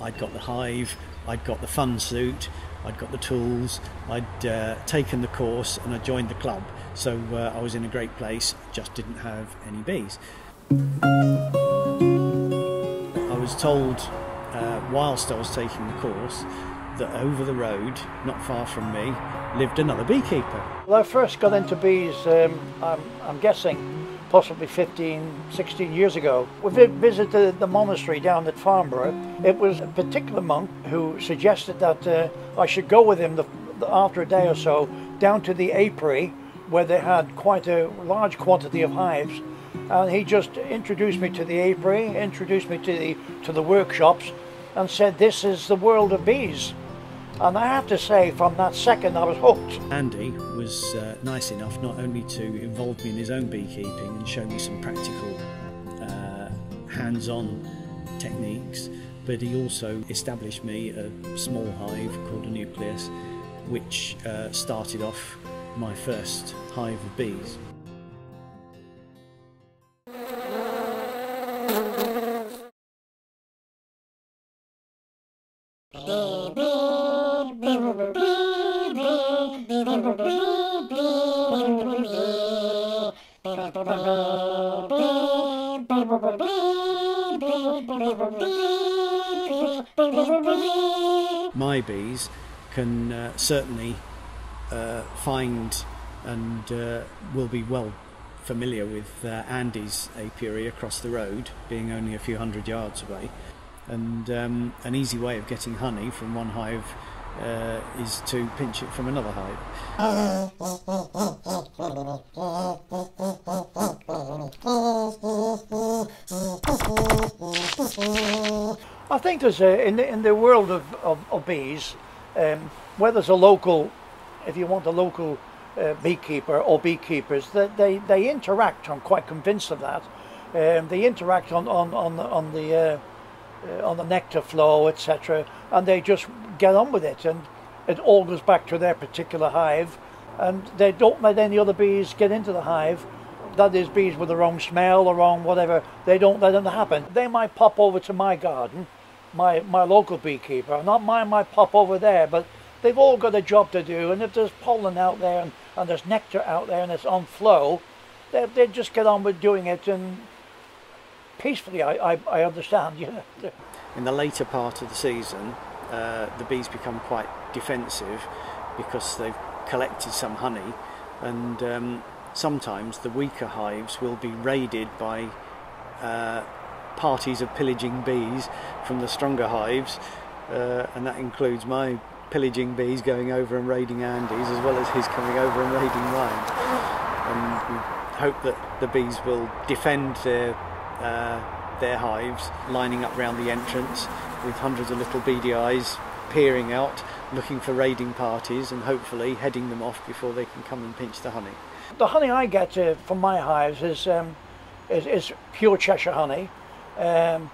I'd got the hive, I'd got the fun suit, I'd got the tools, I'd uh, taken the course, and I joined the club. So uh, I was in a great place, just didn't have any bees. I was told uh, whilst I was taking the course that over the road, not far from me, lived another beekeeper. Well, I first got into bees, um, I'm, I'm guessing, possibly 15, 16 years ago. We visited the monastery down at Farnborough. It was a particular monk who suggested that uh, I should go with him the, the, after a day or so down to the apiary where they had quite a large quantity of hives. And he just introduced me to the apiary, introduced me to the, to the workshops, and said, This is the world of bees. And I have to say, from that second, I was hooked. Andy was uh, nice enough not only to involve me in his own beekeeping and show me some practical, uh, hands on techniques, but he also established me a small hive called a nucleus, which uh, started off my first hive of bees. My bees can uh, certainly uh, find and uh, will be well familiar with uh, Andy's apiary across the road, being only a few hundred yards away. And um, an easy way of getting honey from one hive uh, is to pinch it from another hive. Think there's a, in the in the world of, of, of bees, um, where there's a local, if you want a local uh, beekeeper or beekeepers, that they, they interact. I'm quite convinced of that. Um, they interact on on on, on the uh, uh, on the nectar flow, etc., and they just get on with it, and it all goes back to their particular hive, and they don't let any other bees get into the hive. That is, bees with the wrong smell or wrong whatever. They don't let them happen. They might pop over to my garden, my my local beekeeper. Not mine my pop over there, but they've all got a job to do. And if there's pollen out there and, and there's nectar out there and it's on flow, they they just get on with doing it and peacefully. I I, I understand. Yeah. In the later part of the season, uh, the bees become quite defensive because they've collected some honey, and um, sometimes the weaker hives will be raided by uh, parties of pillaging bees from the stronger hives, uh, and that includes my pillaging bees going over and raiding Andy's as well as his coming over and raiding mine. And we hope that the bees will defend their uh, their hives, lining up round the entrance with hundreds of little beady eyes peering out, looking for raiding parties, and hopefully heading them off before they can come and pinch the honey. The honey I get uh, from my hives is, um, is, is pure Cheshire honey, um,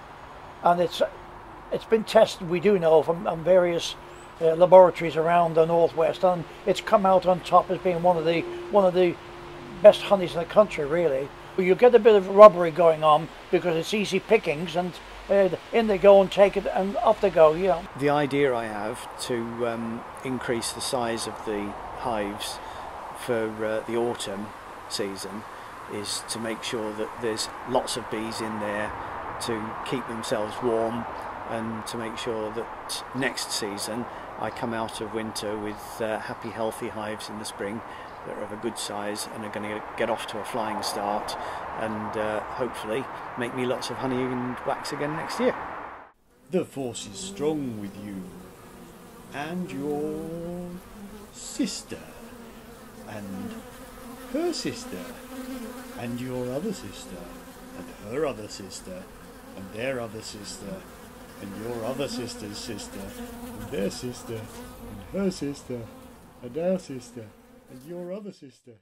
and it's it's been tested. We do know from um, various uh, laboratories around the northwest, and it's come out on top as being one of the one of the best honeys in the country, really. You get a bit of robbery going on because it's easy pickings, and uh, in they go and take it, and off they go. You know. The idea I have to um, increase the size of the hives for uh, the autumn season is to make sure that there's lots of bees in there to keep themselves warm and to make sure that next season I come out of winter with uh, happy healthy hives in the spring that are of a good size and are going to get off to a flying start and uh, hopefully make me lots of honey and wax again next year. The force is strong with you and your sister and her sister and your other sister and her other sister and their other sister and your other sister's sister and their sister and her sister and our sister and your other sister.